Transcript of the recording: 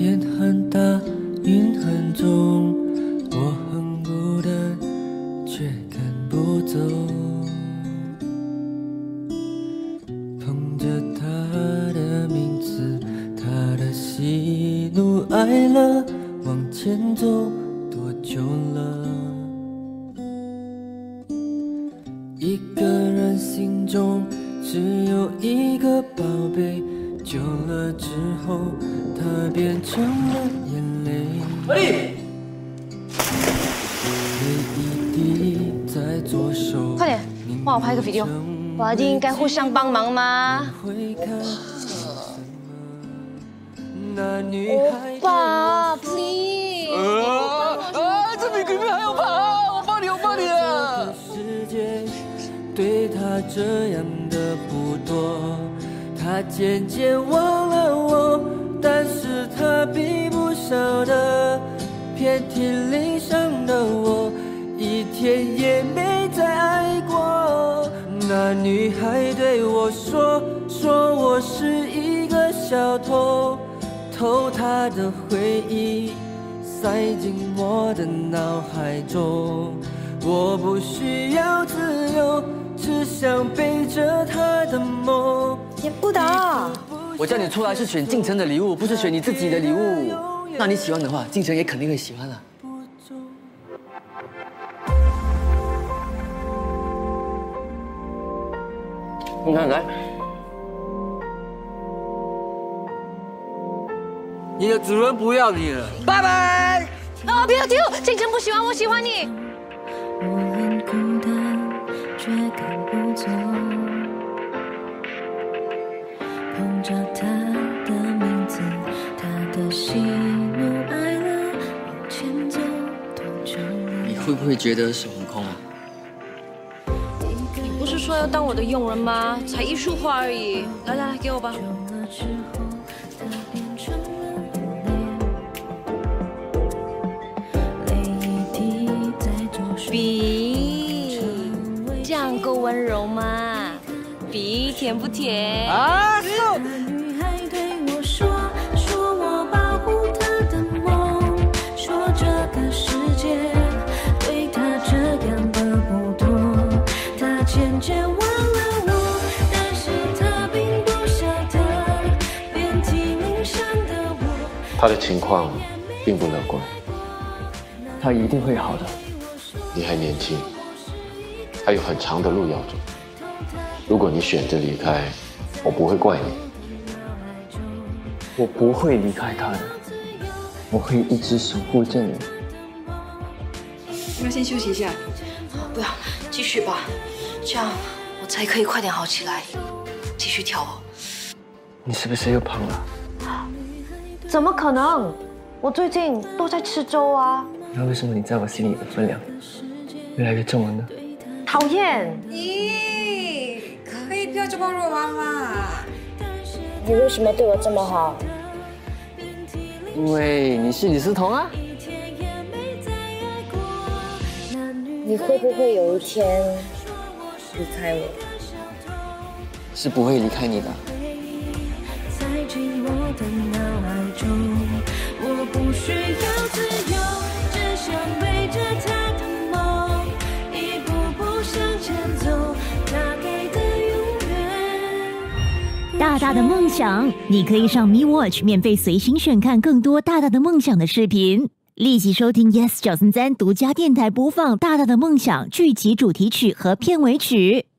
天很大，云很重，我很孤单，却赶不走。捧着他的名字，他的喜怒哀乐，往前走多久了？一个人心中只有一个宝贝。久了之后，它变成了眼泪。泪一滴在左手，快点帮我拍个 video，我一定应该互相帮忙吗？爸，please。啊，这比鬼片还要怕！我帮你，我帮你啊！世界对他这样的不多，他渐渐忘了我，但是他并不晓得遍体鳞伤的我，一天也没再爱过。那女孩对我说，说我是一个小偷，偷她的回忆。塞进我的脑海中。我不需要自由，只想背着她的梦。演不打。我叫你出来是选晋城的礼物，不是选你自己的礼物。那你喜欢的话，晋城也肯定会喜欢的。你看，来，你的主人不要你了，拜拜。啊，不要丢！竞争不喜欢我，喜欢你。会不会觉得手很空啊？你不是说要当我的佣人吗？才一束花而已。来来来，给我吧。久了之后，它变成了眼泪，泪一滴在左手。比，这样够温柔吗？比甜不甜？啊，他的情况并不乐观，他一定会好的。你还年轻，还有很长的路要走。如果你选择离开，我不会怪你。我不会离开他的，我会一直守护着你。要不要先休息一下？不要，继续吧，这样我才可以快点好起来，继续跳舞。你是不是又胖了？怎么可能？我最近都在吃粥啊。那为什么你在我心里的分量越来越重了呢？讨厌！咦，可以不要这么肉麻吗？你为什么对我这么好？因为你是李思彤啊。你会不会有一天离开我？是不会离开你的。塞进我的脑海中，我不需要自由，只想背着他的梦，一步步向前走，他给的永远。大大的梦想，你可以上 Me Watch 免费随心选看更多大大的梦想的视频，立即收听 Yes 九三三独家电台播放《大大的梦想》剧集主题曲和片尾曲。